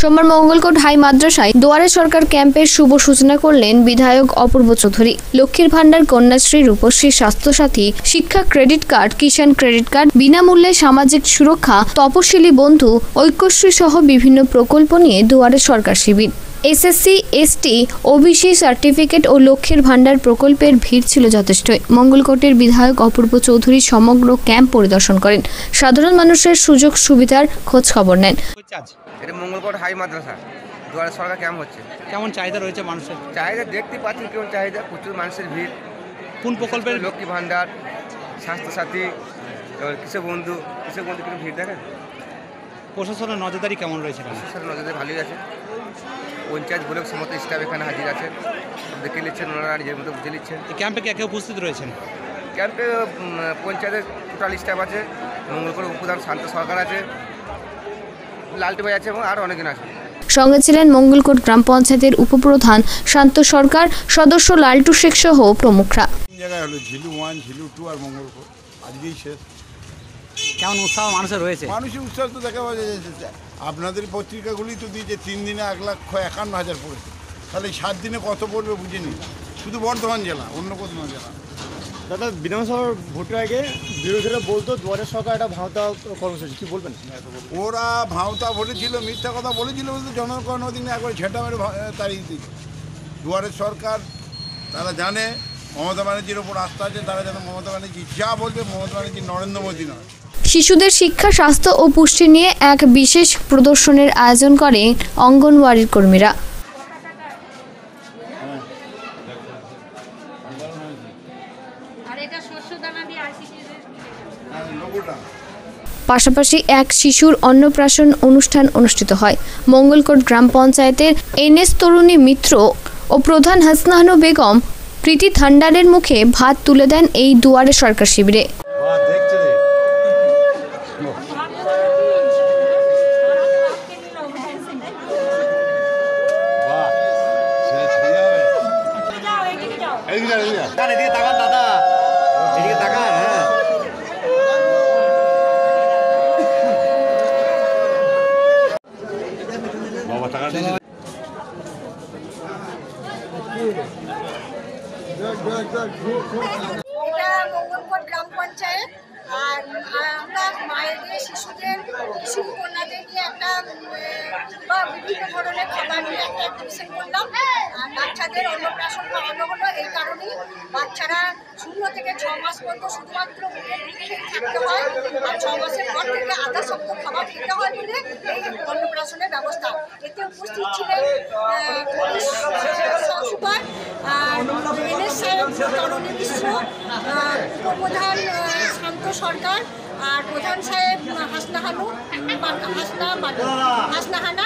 সোমবার মঙ্গলকোট হাই মাদ্রাসায় দুয়ারে সরকার ক্যাম্পের শুভ সূচনা করলেন বিধায়ক অপূর্ব চৌধুরী। লক্ষ্মীর ভাণ্ডার কন্যাশ্রী রূপশ্রী স্বাস্থ্যসাথী, শিক্ষা credit card, Kisan credit card, বিনামূল্যে সামাজিক সুরক্ষা, তপশিলি বন্ধু, ঐক্যশ্রী সহ বিভিন্ন প্রকল্প নিয়ে দুয়ারে সরকার শিবির। এসএসসি, এসটি, ওবিসি সার্টিফিকেট ও লক্ষ্যের ভাণ্ডার প্রকল্পের ভিড় ছিল যথেষ্ট। মঙ্গলকোটের বিধায়ক অপূর্ব চৌধুরী সমগ্র ক্যাম্প পরিদর্শন করেন। সাধারণ মানুষের সুযোগ সুবিধার খোঁজ খবর নেন এটা মঙ্গলকোট হাই মাদ্রাসা দুয়ারে সরকার ক্যাম্প হচ্ছে। কেমন চাহিদা রয়েছে মানুষের? চাহিদা দেখতে পাচ্ছেন কেমন চাহিদা প্রচুর মানুষের ভিড়। কোন প্রকল্পের? লক্ষ্মী ভাণ্ডার স্বাস্থ্যসাথী এবার কৃষক বন্ধু কৃষক বন্ধু কিন্তু ভিড় দেখেন? প্রশাসনের নজরদারি কেমন রয়েছে প্রশাসনের প্রশাসন নজরে ভালোই আছে। পঞ্চায়েত ব্লক সমস্ত স্টাফ এখানে হাজির আছে। দেখে নিচ্ছেন ওনারা নিজের মতো বুঝে নিচ্ছেন। ক্যাম্পে কে কে উপস্থিত রয়েছেন? ক্যাম্পে পঞ্চায়েতের টোটাল স্টাফ আছে। মঙ্গলকোট উপপ্রধান শান্ত সরকার আছে। লালটি ভাই আছে এবং আরও অনেকজন আছে। সঙ্গে ছিলেন মঙ্গলকোট গ্রাম পঞ্চায়েতের উপপ্রধান শান্ত সরকার সদস্য লালটু শেখ সহ প্রমুখরা। জায়গায় হলো ঝিলু ওয়ান ঝিলু টু আর মঙ্গলপুর আজকেই শেষ। কেমন উৎসাহ মানুষের রয়েছে? মানুষের উৎসাহ তো দেখা যাচ্ছে আপনাদের পত্রিকাগুলি তো দিয়েছে তিন দিনে এক লক্ষ একান্ন হাজার পড়েছে। তাহলে সাত দিনে কত পড়বে বুঝে নিন শুধু বর্ধমান জেলা অন্য কোথাও জেলা। দাদা বিধানসভার ভোটের আগে বিরোধীরা বলতো দুয়ারে সরকার একটা ভাওতা কর্মসূচি কি বলবেন? ওরা ভাওতা বলেছিল মিথ্যা কথা বলেছিল বলতে জনগণ ওদিনে একবার ঝেঁটা মেরে তাড়িয়ে দিচ্ছে দুয়ারের সরকার তারা জানে মমতা ব্যানার্জির ওপর আস্থা আছে তারা যেন মমতা ব্যানার্জি যা বলবে মমতা ব্যানার্জি নরেন্দ্র মোদী নয়। শিশুদের শিক্ষা স্বাস্থ্য ও পুষ্টি নিয়ে এক বিশেষ প্রদর্শনের আয়োজন করে অঙ্গনওয়াড়ির কর্মীরা। এটা শস্য দানা দিয়ে আইসিটি লোকটা পাশাপাশি এক শিশুর অন্নপ্রাশন অনুষ্ঠান অনুষ্ঠিত হয়। মঙ্গলকোট গ্রাম পঞ্চায়েতের এনএস তরুণী মিত্র ও প্রধান হাসনাহানু বেগম প্রীতি থান্ডারের মুখে ভাত তুলে দেন এই দুয়ারে সরকার শিবিরে। এদিকে 여기에다가 먹었다가 드시 বিভিন্ন ধরনের খাবার নিয়ে একটা এক্সিবিশন করলাম। আর বাচ্চাদের অন্নপ্রাশন করানো হলো এই কারণেই বাচ্চারা শূন্য থেকে ছ মাস পর্যন্ত শুধুমাত্র থাকতে হয় আর ছ মাসের পর থেকে আধা শক্ত খাবার খেতে হয় বলে এই অন্নপ্রাশনের ব্যবস্থা। এতে উপস্থিত ছিলেন সুপার তরুণী মিশ্র উপপ্রধান শান্ত সরকার, আর প্রধান সাহেব হাসনাহানু হাসনা বানু হাসনাহানা বানু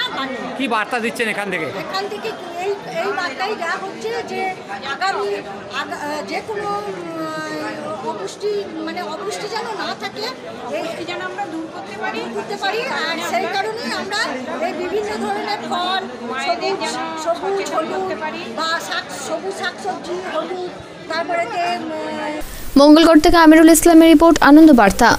কি বার্তা দিচ্ছেন এখান থেকে? এখান থেকে এই এই বার্তাই দেওয়া হচ্ছে যে আগামী যে কোনো অপুষ্টি মানে অপুষ্টি যেন না থাকে এই যেন আমরা দূর করতে পারি। করতে পারি আর সেই কারণেই আমরা এই বিভিন্ন ধরনের ফল সবুজ সবুজ হলুদ বা শাক সবুজ শাকসবজি হলুদ তারপরে মঙ্গলকোট থেকে আমিরুল ইসলামের রিপোর্ট আনন্দ বার্তা।